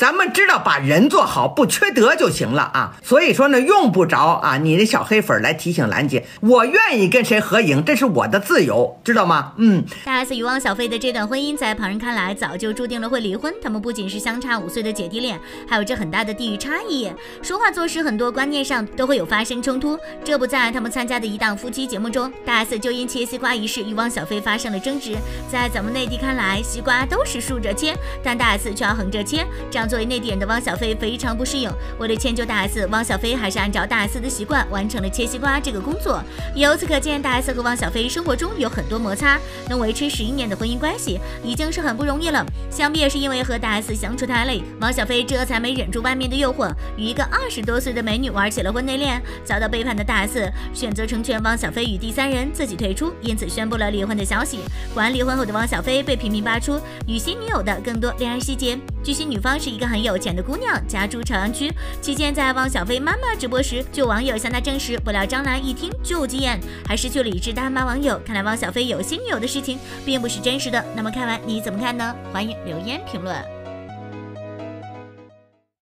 咱们知道把人做好，不缺德就行了啊。所以说呢，用不着啊，你的小黑粉来提醒兰姐，我愿意跟谁合影，这是我的自由，知道吗？嗯。大 S 与汪小菲的这段婚姻，在旁人看来早就注定了会离婚。他们不仅是相差五岁的姐弟恋，还有着很大的地域差异，说话做事很多观念上都会有发生冲突。这不在他们参加的一档夫妻节目中，大 S 就因切西瓜一事与汪小菲发生了争执。在咱们内地看来，西瓜都是竖着切，但大 S 却要横着切，这样作为内地人的汪小菲非常不适应。为了迁就大 S，汪小菲还是按照大 S 的习惯完成了切西瓜这个工作。由此可见，大 S 和汪小菲生活中有很多摩擦，能维持十一年的婚姻关系已经是很不容易了。想必也是因为和大 S 相处太累，汪小菲这才没忍住外面的诱惑，与一个二十多岁的美女玩起了婚内恋。遭到背叛的大 S 选择成全汪小菲与第三人自己退出，因此宣布了离婚的消息。果然，离婚后的汪小菲被频频扒出与新女友的更多恋爱细节。据悉，女方是一个很有钱的姑娘，家住朝阳区。期间在汪小菲妈妈直播时，就网友向她证实，不料张兰一听就急眼，还失去理智大骂网友。看来汪小菲有新女友的事情并不是真实的。那么看完你怎么看呢？欢迎留言评论。